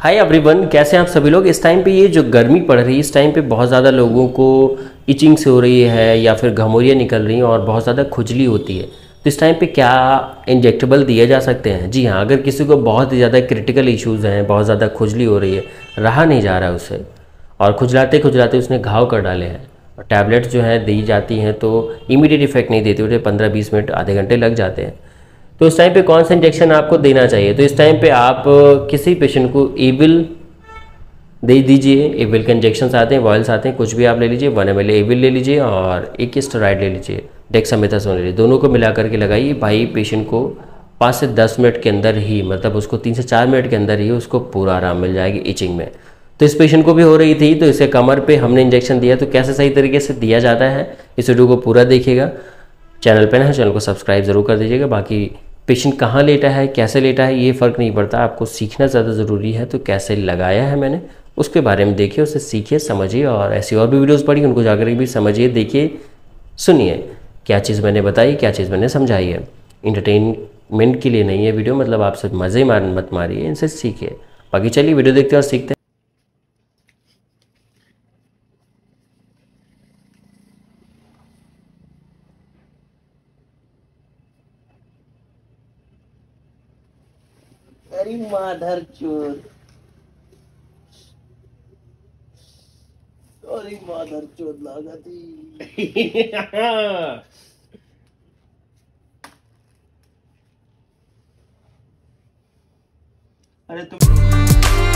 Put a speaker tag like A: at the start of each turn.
A: Hi everyone कैसे हैं आप सभी लोग? इस टाइम पे ये जो गर्मी पड़ रही है, इस टाइम पे बहुत ज़्यादा लोगों को इचिंग से हो रही है या फिर घमोरियाँ निकल रही हैं और बहुत ज़्यादा खुजली होती है। तो इस टाइम पे क्या इंजेक्टेबल दिए जा सकते हैं? जी हाँ अगर किसी को बहुत ज़्यादा क्रिटिकल इश्यूज़ हैं, बहुत ज़्यादा खुजली हो रही है, रहा नहीं जा रहा है उससे और खुजलाते खुजलाते उसने घाव कर डाले हैं टैबलेट्स जो हैं, दी जाती हैं तो इमीडिएट इफ़ेक्ट नहीं देती, उन्हें पंद्रह बीस मिनट, आधे घंटे लग जाते हैं। तो इस टाइम पे कौन सा इंजेक्शन आपको देना चाहिए? तो इस टाइम पे आप किसी पेशेंट को एविल दे दीजिए। एविल के इंजेक्शन आते हैं वॉयल्स आते हैं, कुछ भी आप ले लीजिए। वन एम एविल ले लीजिए और एक स्टेरॉइड ले लीजिए। डेक्सामेथासोन ले लीजिए दोनों को मिला करके लगाइए। भाई पेशेंट को पाँच से दस मिनट के अंदर ही मतलब उसको तीन से चार मिनट के अंदर ही उसको पूरा आराम मिल जाएगी इचिंग में। तो इस पेशेंट को भी हो रही थी तो इसे कमर पे हमने इंजेक्शन दिया। तो कैसे सही तरीके से दिया जाता है, इस वीडियो को पूरा देखिएगा। चैनल पर ना चैनल को सब्सक्राइब ज़रूर कर दीजिएगा। बाकी पेशेंट कहाँ लेटा है, कैसे लेटा है, ये फ़र्क नहीं पड़ता। आपको सीखना ज़्यादा ज़रूरी है तो कैसे लगाया है मैंने, उसके बारे में देखिए, उसे सीखिए, समझिए और ऐसी और भी वीडियोस पढ़िए, उनको जाकर भी समझिए, देखिए, सुनिए। क्या चीज़ मैंने बताई, क्या चीज़ मैंने समझाई है। इंटरटेनमेंट के लिए नहीं है वीडियो मतलब आप सब मज़े मार, मत मारिए, इनसे सीखिए। बाकी चलिए, वीडियो देखते हैं और सीखते
B: अरे माधर चोर। अरे माधर चोर लागती। अरे तुम